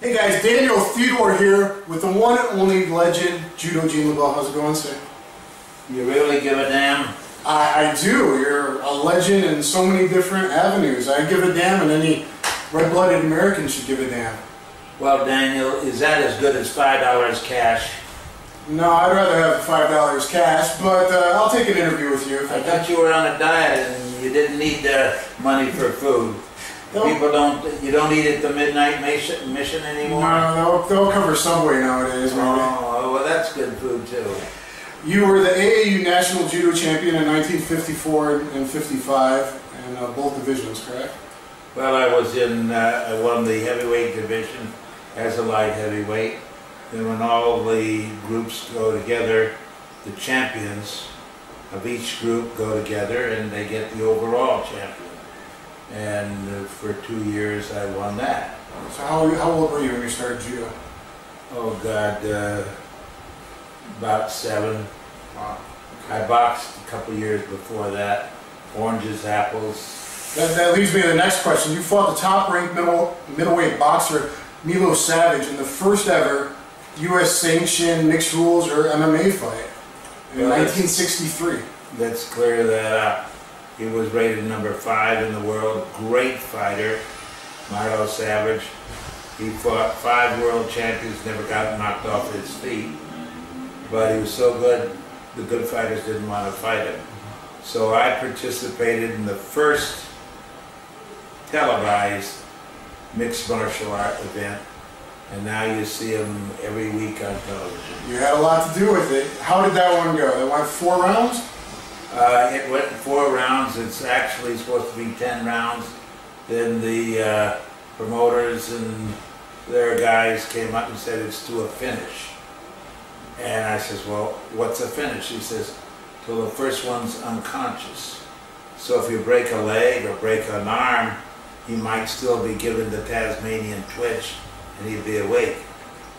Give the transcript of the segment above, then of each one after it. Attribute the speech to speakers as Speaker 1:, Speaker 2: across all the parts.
Speaker 1: Hey guys, Daniel Theodore here with the one and only legend, Judo Gene LeBell. How's it going, sir?
Speaker 2: You really give a damn?
Speaker 1: I, I do. You're a legend in so many different avenues. I give a damn and any red-blooded American should give a damn.
Speaker 2: Well, Daniel, is that as good as $5 cash?
Speaker 1: No, I'd rather have $5 cash, but uh, I'll take an interview with you if I
Speaker 2: I thought you were on a diet and you didn't need uh, money for food. People don't, you don't eat at the Midnight Mission, mission anymore?
Speaker 1: No, they'll, they'll cover Subway nowadays, maybe.
Speaker 2: Oh, well, that's good food too.
Speaker 1: You were the AAU National Judo Champion in 1954 and 55, in uh, both divisions, correct?
Speaker 2: Well, I was in, uh, I won the heavyweight division as a light heavyweight. And when all the groups go together, the champions of each group go together and they get the overall champion. And uh, for two years I won that.
Speaker 1: So how, how old were you when you started judo?
Speaker 2: Oh God, uh, about seven.
Speaker 1: Wow.
Speaker 2: I boxed a couple years before that. Oranges, apples.
Speaker 1: That, that leads me to the next question. You fought the top-ranked middle, middleweight boxer Milo Savage in the first ever U.S. sanctioned mixed rules or MMA fight in
Speaker 2: that's-
Speaker 1: 1963.
Speaker 2: Let's clear that up. He was rated number five in the world. Great fighter, Milo Savage. He fought five world champions, never got knocked off his feet. But he was so good, the good fighters didn't want to fight him. So I participated in the first televised mixed martial art event. And now you see him every week on television.
Speaker 1: You had a lot to do with it. How did that one go? It went four rounds?
Speaker 2: Uh, it went four rounds. It's actually supposed to be ten rounds. Then the uh, promoters and their guys came up and said it's to a finish. And I says, well, what's a finish? He says, till the first one's unconscious. So if you break a leg or break an arm, he might still be given the Tasmanian twitch and he'd be awake.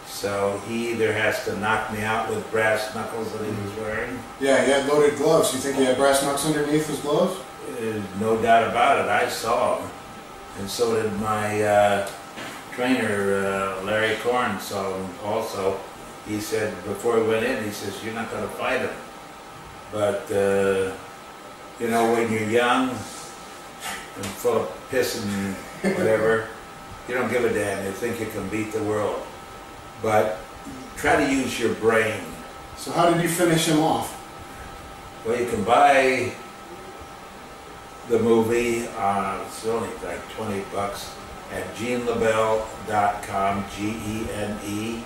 Speaker 2: So he either has to knock me out with brass knuckles that he was wearing,
Speaker 1: Yeah, he had loaded gloves. You think he had brass knucks underneath his gloves?
Speaker 2: There's no doubt about it. I saw him, and so did my uh, trainer, uh, Larry Korn, saw him also. He said before he went in, he says, "You're not going to fight him." But uh, you know, when you're young and full of piss and whatever, you don't give a damn. You think you can beat the world, but try to use your brain.
Speaker 1: So how did you finish him off?
Speaker 2: Well, you can buy the movie, uh, it's only like 20 bucks, at genelebell.com, G-E-N-E,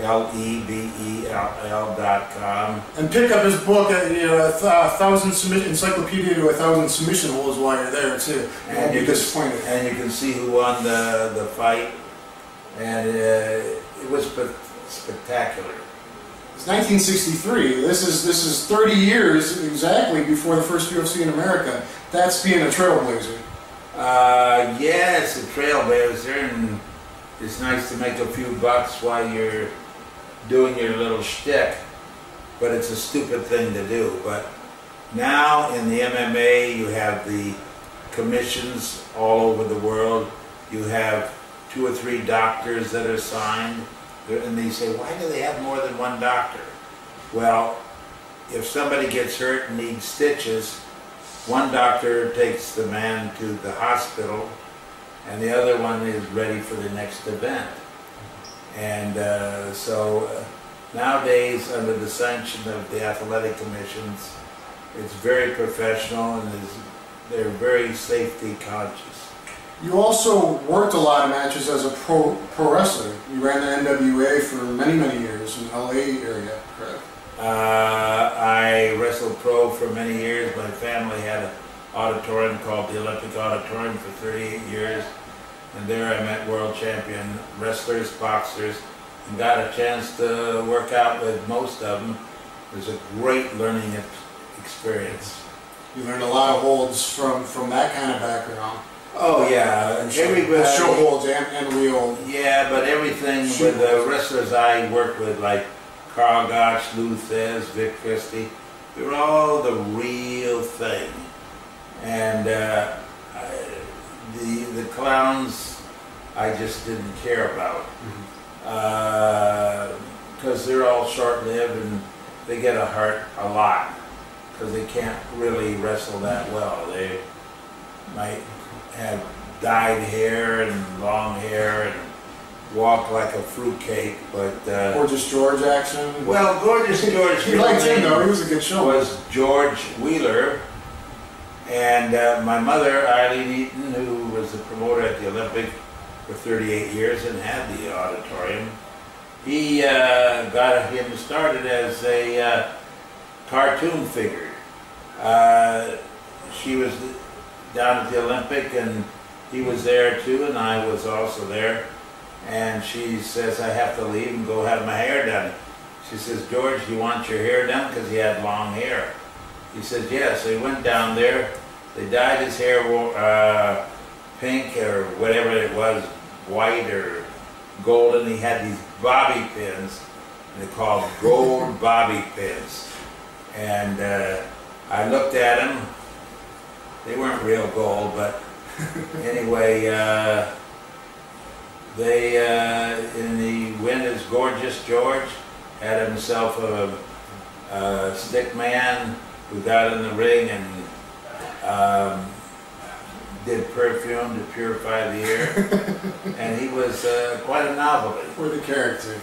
Speaker 2: L-E-B-E-L-L dot com.
Speaker 1: And pick up his book, uh, you know, a, th- a thousand submission encyclopedia to a thousand submission holes while you're there too.
Speaker 2: And you, can,
Speaker 1: disappointed.
Speaker 2: and you can see who won the, the fight. And uh, it was spectacular.
Speaker 1: It's 1963. This is this is 30 years exactly before the first UFC in America. That's being a trailblazer.
Speaker 2: Uh, yeah, a trailblazer, and it's nice to make a few bucks while you're doing your little shtick. But it's a stupid thing to do. But now in the MMA, you have the commissions all over the world. You have two or three doctors that are signed, and they say, why do they have more than one doctor? Well, if somebody gets hurt and needs stitches, one doctor takes the man to the hospital, and the other one is ready for the next event. And uh, so uh, nowadays, under the sanction of the athletic commissions, it's very professional and is, they're very safety conscious.
Speaker 1: You also worked a lot of matches as a pro pro wrestler. You ran the NWA for many many years in the LA area, correct?
Speaker 2: Uh, I wrestled pro for many years. My family had an auditorium called the Olympic Auditorium for 38 years. And there I met world champion wrestlers, boxers, and got a chance to work out with most of them. It was a great learning experience.
Speaker 1: You learned a lot of holds from from that kind of background.
Speaker 2: Oh yeah, everybody.
Speaker 1: show holds and, and real.
Speaker 2: Yeah, but everything with the wrestlers I worked with, like Karl Gotch, Lou Thesz, Vic Christie, they were all the real thing. And uh, I, the the clowns I just didn't care about. Because they're all short-lived and they get a hurt a lot because they can't really wrestle that well. They might have dyed hair and long hair and walk like a fruitcake, but uh,
Speaker 1: Gorgeous George action.
Speaker 2: well, gorgeous George.
Speaker 1: you liked him though. He was a good show.
Speaker 2: was George Wheeler, and uh, my mother, Eileen Eaton, who was the promoter at the Olympic for 38 years and had the auditorium. He uh, got him started as a uh, cartoon figure. Uh, she was down at the Olympic, and he was there too, and I was also there. And she says, I have to leave and go have my hair done. She says, George, you want your hair done? Because he had long hair. He said, yes. So he went down there. They dyed his hair uh, pink or whatever it was, white or golden. He had these bobby pins, and they're called gold bobby pins. And uh, I looked at them. They weren't real gold, but anyway, uh, they, uh, in the win as Gorgeous George, had himself a, a stick man who got in the ring and um, did perfume to purify the air. and he was uh, quite a novelty.
Speaker 1: For the character.